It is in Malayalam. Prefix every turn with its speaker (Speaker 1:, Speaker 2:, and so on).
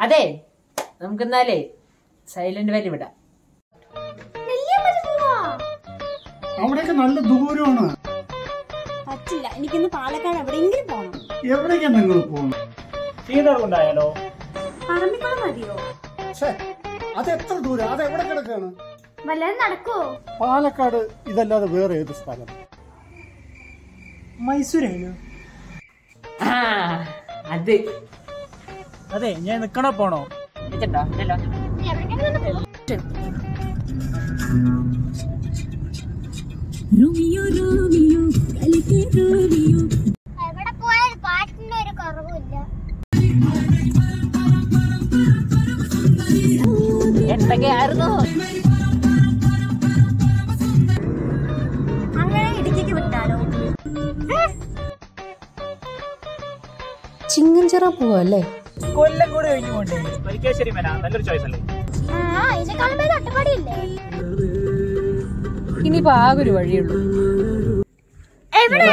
Speaker 1: അതെ നമുക്ക് എന്നാലേ സൈലന്റ് വാലി വിടാം.
Speaker 2: അവിടെയൊക്കെ നല്ല ദൂരമാണ്.
Speaker 3: പറ്റില്ല എനിക്കിന്ന് പാലക്കാട് എവിടെയെങ്കിലും പോകണം
Speaker 2: എവിടേക്കാ നിങ്ങൾ പോകണം
Speaker 4: സീതർക്കുണ്ടായാലോ
Speaker 3: പറമ്പിക്കുളം മതിയോ?
Speaker 2: അത് എത്ര ദൂരം? അത് എവിടെ കിടക്കാണ്?
Speaker 3: വല്ലതും നടക്കുവോ
Speaker 2: പാലക്കാട് ഇതല്ലാതെ വേറെ ഏത് സ്ഥലം?
Speaker 4: മൈസൂരേനു
Speaker 1: ആ അത്
Speaker 4: അതെ ഞാൻ നിക്കണോ പോണോ?
Speaker 1: റോമിയോ
Speaker 3: എവിടെ പോയാലും പാട്ടിന്റെ ഒരു കുറവില്ല
Speaker 1: എന്തൊക്കെയായിരുന്നു?
Speaker 3: അങ്ങനെ ഇടുക്കിക്ക് വിട്ടാലോ?
Speaker 5: ചിങ്ങഞ്ചിറ പോവല്ലേ?
Speaker 4: കൊല്ലം കൂടെ കഴിഞ്ഞു പോണ്ടേ? ഒരിക്കശ്ശേരി മേന നല്ലൊരു ചോയ്സ് അല്ലേ?
Speaker 5: ഇനിയിപ്പോ ആകെ ഒരു വഴിയുള്ളൂ
Speaker 3: എവിടെ?